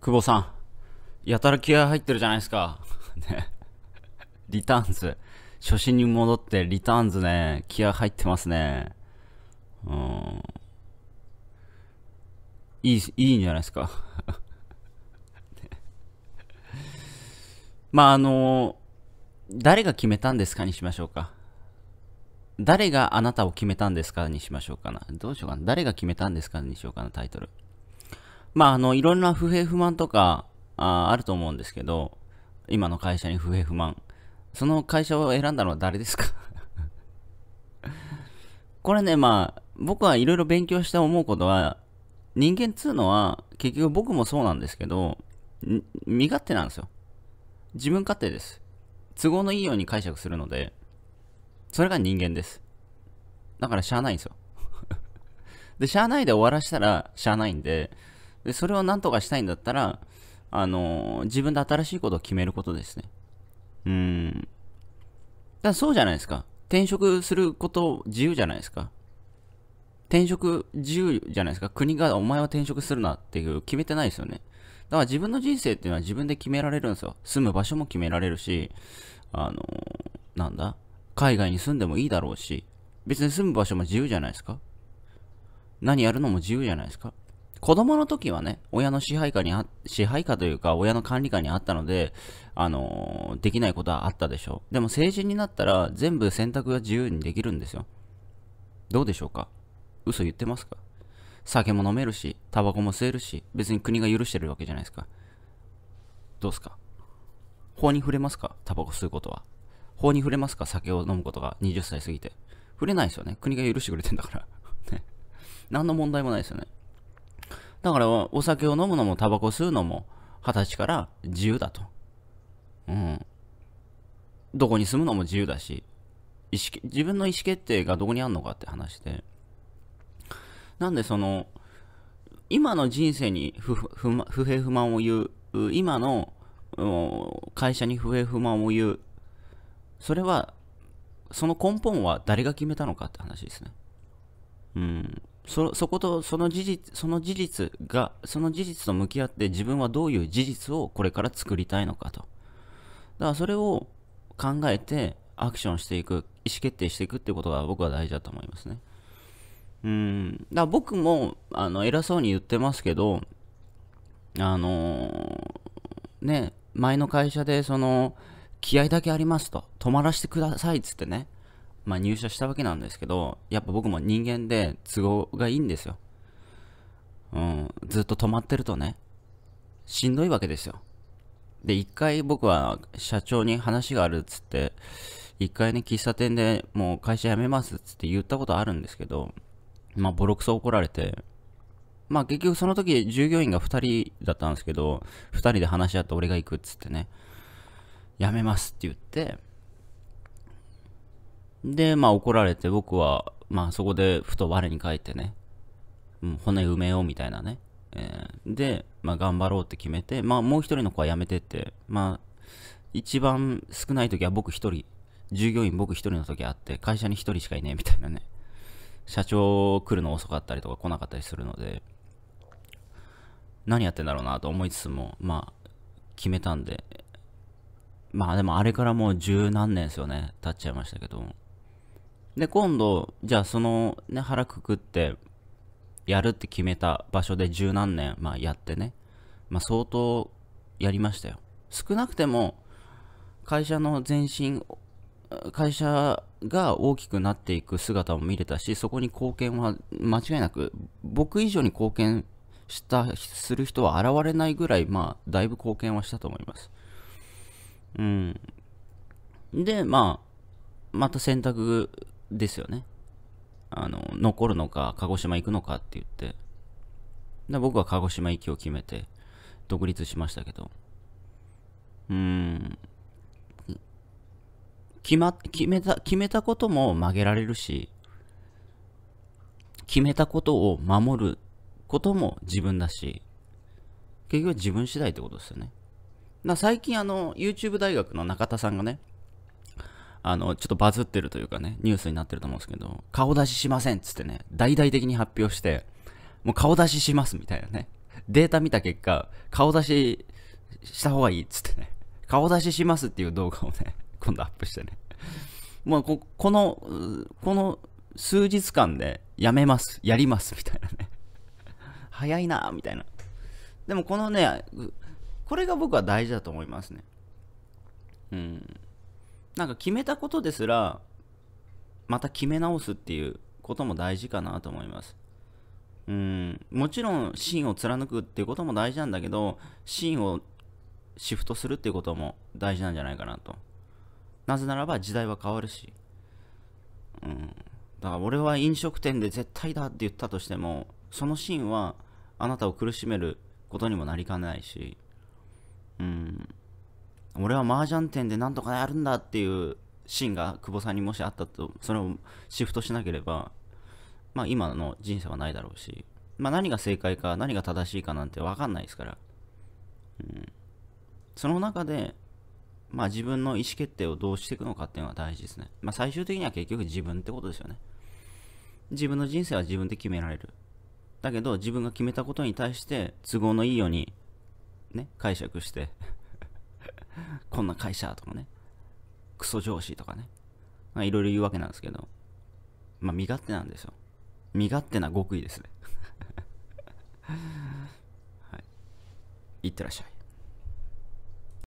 久保さん、やたら気合入ってるじゃないですか。ね。リターンズ。初心に戻ってリターンズね、気合入ってますね。うん。いい、いいんじゃないですか。まあ、あの誰が決めたんですかにしましょうか。誰があなたを決めたんですかにしましょうかな。どうしようかな。誰が決めたんですかにしようかな、タイトル。まあ、あの、いろんな不平不満とかああると思うんですけど、今の会社に不平不満。その会社を選んだのは誰ですか？これね、まあ、僕はいろいろ勉強して思うことは、人間っつうのは、結局僕もそうなんですけど、身勝手なんですよ。自分勝手です。都合のいいように解釈するので、それが人間です。だからしゃあないんですよ。で、しゃあないで終わらしたらしゃあないんで、で、それを何とかしたいんだったら、あのー、自分で新しいことを決めることですね。うん。だそうじゃないですか。転職すること自由じゃないですか。転職自由じゃないですか。国がお前は転職するなっていう決めてないですよね。だから自分の人生っていうのは自分で決められるんですよ。住む場所も決められるし、あのー、なんだ？海外に住んでもいいだろうし、別に住む場所も自由じゃないですか。何やるのも自由じゃないですか。子供の時はね、親の支配下にあ、支配下というか、親の管理下にあったので、あのー、できないことはあったでしょう。でも成人になったら、全部選択が自由にできるんですよ。どうでしょうか？嘘言ってますか？酒も飲めるし、タバコも吸えるし、別に国が許してるわけじゃないですか。どうすか？法に触れますか？タバコ吸うことは。法に触れますか？酒を飲むことが20歳過ぎて。触れないですよね。国が許してくれてんだから ね。何の問題もないですよね。だから、お酒を飲むのもタバコ吸うのも、二十歳から自由だと。うん。どこに住むのも自由だし、意思自分の意思決定がどこにあるのかって話で。なんでその、今の人生に不不平不満を言う、今の会社に不平不満を言う、それは、その根本は誰が決めたのかって話ですね。うん。そ、そことその事実、その事実が、その事実と向き合って自分はどういう事実をこれから作りたいのかと。だからそれを考えてアクションしていく、意思決定していくってことが僕は大事だと思いますね。うん。だから僕も、あの、偉そうに言ってますけど、あのー、ね、前の会社でその、気合だけありますと、止まらせてくださいっつってね、まあ、入社したわけなんですけど、やっぱ僕も人間で都合がいいんですよ。うん、ずっと止まってるとね、しんどいわけですよ。で、一回僕は社長に話があるっつって、一回ね、喫茶店でもう会社辞めますっつって言ったことあるんですけど、まあ、ボロクソ怒られて、まあ結局その時従業員が2人だったんですけど、2人で話し合って俺が行くっつってね、辞めますって言って、で、まあ怒られて僕は、まあそこでふと我に返ってね、うん、骨埋めようみたいなね。えー、で、まあ頑張ろうって決めて、まあもう一人の子は辞めてって、まあ一番少ない時は僕一人、従業員僕一人の時あって、会社に一人しかいねえみたいなね。社長来るの遅かったりとか来なかったりするので、何やってんだろうなと思いつつも、まあ決めたんで、まあでもあれからもう十何年ですよね、経っちゃいましたけど、で、今度、じゃあその、ね、腹くくって、やるって決めた場所で十何年、まあやってね、まあ相当やりましたよ。少なくても、会社の前進、会社が大きくなっていく姿も見れたし、そこに貢献は間違いなく、僕以上に貢献した、する人は現れないぐらい、まあ、だいぶ貢献はしたと思います。うん。で、まあ、また選択ですよね。あの、残るのか、鹿児島行くのかって言って。で僕は鹿児島行きを決めて、独立しましたけど。うーん。決ま、決めた、決めたことも曲げられるし、決めたことを守ることも自分だし、結局自分次第ってことですよね。だ最近あの、YouTube 大学の中田さんがね、あの、ちょっとバズってるというかね、ニュースになってると思うんですけど、顔出ししませんっつってね、大々的に発表して、もう顔出ししますみたいなね。データ見た結果、顔出しした方がいいっつってね、顔出ししますっていう動画をね、今度アップしてね。もうこ、この、この数日間でやめます、やります、みたいなね。早いなみたいな。でもこのね、これが僕は大事だと思いますね。うん。なんか決めたことですら、また決め直すっていうことも大事かなと思います。うん、もちろん芯を貫くっていうことも大事なんだけど、芯をシフトするっていうことも大事なんじゃないかなと。なぜならば時代は変わるし。うん。だから俺は飲食店で絶対だって言ったとしても、そのシーンはあなたを苦しめることにもなりかねないし、うん。俺は麻雀店でなんとかやるんだっていうシーンが久保さんにもしあったと、それをシフトしなければ、まあ今の人生はないだろうし、まあ何が正解か何が正しいかなんてわかんないですから。うん。その中で、まあ自分の意思決定をどうしていくのかっていうのは大事ですね。まあ最終的には結局自分ってことですよね。自分の人生は自分で決められる。だけど自分が決めたことに対して都合のいいようにね、解釈して こんな会社とかね、クソ上司とかね、まあいろいろ言うわけなんですけど、まあ身勝手なんですよ。身勝手な極意ですね。はい。いってらっしゃい。